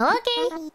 Okay.